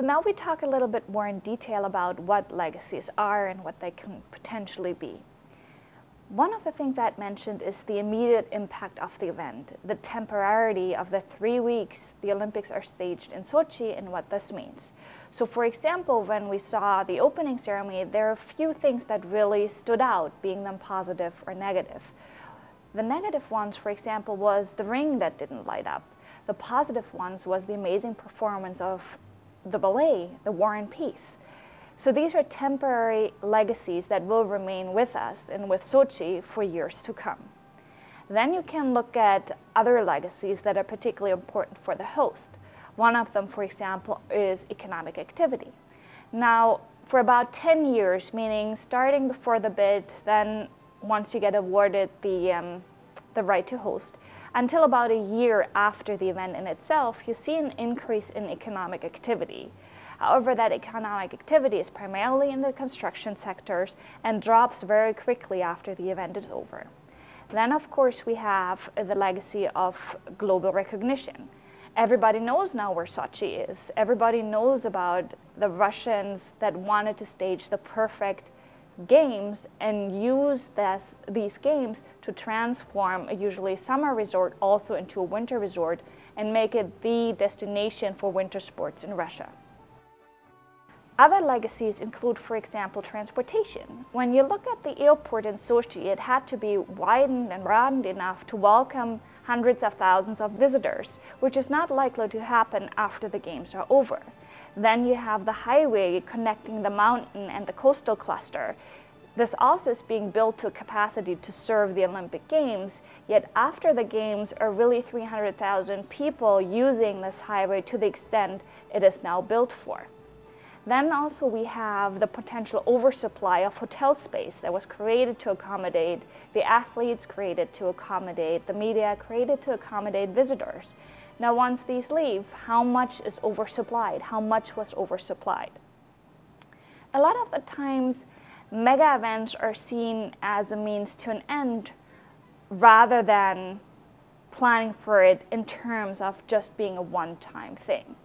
So now we talk a little bit more in detail about what legacies are and what they can potentially be. One of the things I mentioned is the immediate impact of the event, the temporarity of the three weeks the Olympics are staged in Sochi and what this means. So for example, when we saw the opening ceremony, there are a few things that really stood out, being them positive or negative. The negative ones, for example, was the ring that didn't light up. The positive ones was the amazing performance of the ballet, the War and Peace. So these are temporary legacies that will remain with us and with Sochi for years to come. Then you can look at other legacies that are particularly important for the host. One of them, for example, is economic activity. Now, for about 10 years, meaning starting before the bid, then once you get awarded the, um, the right to host, until about a year after the event in itself, you see an increase in economic activity. However, that economic activity is primarily in the construction sectors and drops very quickly after the event is over. Then, of course, we have the legacy of global recognition. Everybody knows now where Sochi is. Everybody knows about the Russians that wanted to stage the perfect games and use this, these games to transform a usually summer resort also into a winter resort and make it the destination for winter sports in Russia. Other legacies include, for example, transportation. When you look at the airport in Sochi, it had to be widened and broadened enough to welcome hundreds of thousands of visitors, which is not likely to happen after the games are over. Then you have the highway connecting the mountain and the coastal cluster. This also is being built to a capacity to serve the Olympic Games, yet after the Games are really 300,000 people using this highway to the extent it is now built for. Then also we have the potential oversupply of hotel space that was created to accommodate the athletes, created to accommodate the media, created to accommodate visitors. Now once these leave, how much is oversupplied? How much was oversupplied? A lot of the times, mega events are seen as a means to an end rather than planning for it in terms of just being a one-time thing.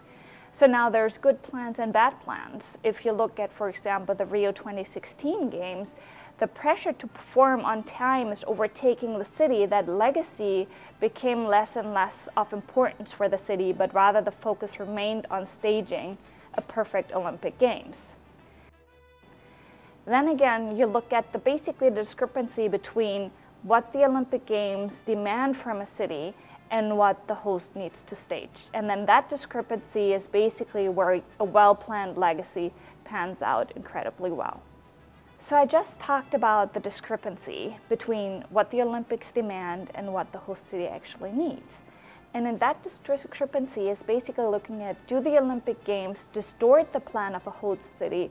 So now there's good plans and bad plans. If you look at, for example, the Rio 2016 games, the pressure to perform on time is overtaking the city. That legacy became less and less of importance for the city, but rather the focus remained on staging a perfect Olympic Games. Then again, you look at the basically the discrepancy between what the Olympic Games demand from a city and what the host needs to stage. And then that discrepancy is basically where a well-planned legacy pans out incredibly well. So I just talked about the discrepancy between what the Olympics demand and what the host city actually needs. And in that discrepancy is basically looking at do the Olympic Games distort the plan of a host city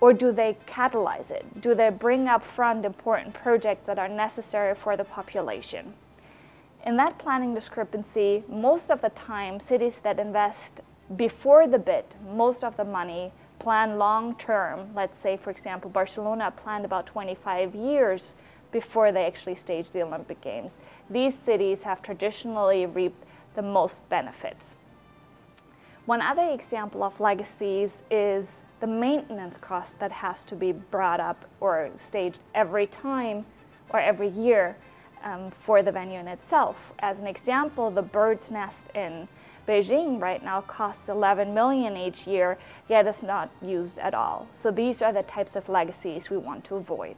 or do they catalyze it? Do they bring up front important projects that are necessary for the population? In that planning discrepancy, most of the time, cities that invest before the bid, most of the money, plan long term. Let's say, for example, Barcelona planned about 25 years before they actually staged the Olympic Games. These cities have traditionally reaped the most benefits. One other example of legacies is the maintenance cost that has to be brought up or staged every time or every year um, for the venue in itself. As an example, the bird's nest in Beijing right now costs 11 million each year, yet is not used at all. So these are the types of legacies we want to avoid.